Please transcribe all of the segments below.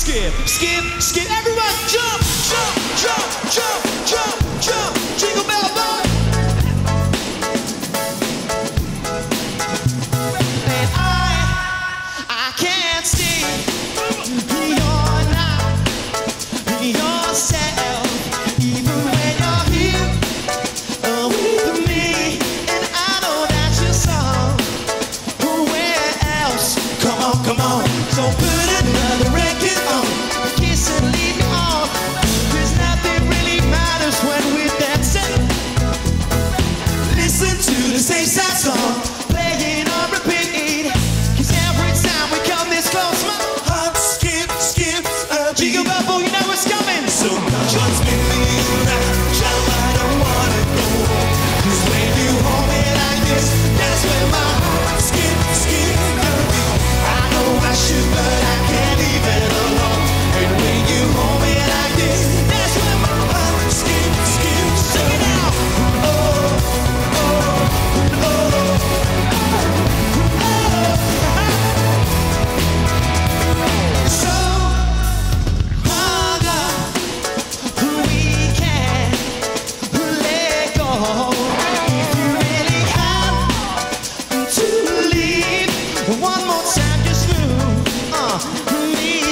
skip, skip, skip. Everyone jump, jump, jump, jump.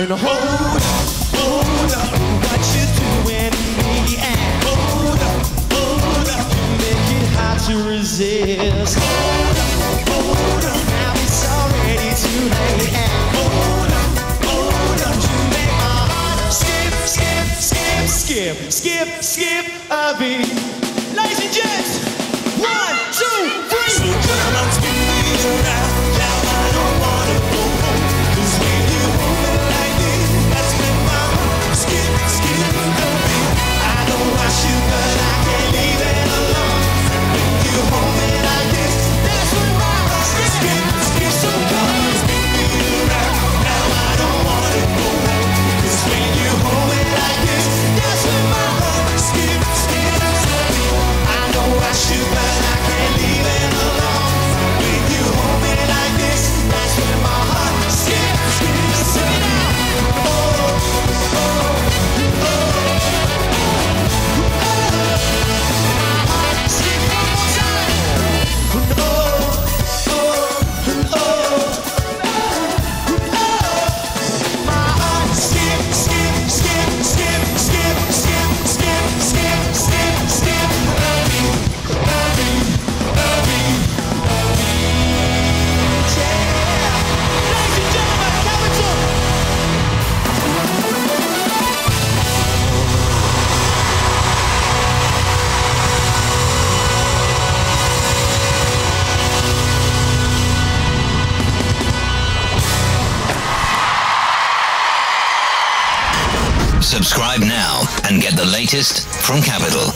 And hold up, hold up, what you doing to me? And hold up, hold up, you make it hard to resist. Hold up, hold up, now it's already too late. And hold up, hold up, you make my heart skip, skip, skip, skip, skip, skip a beat. Ladies and gents, one. Know Subscribe now and get the latest from Capital.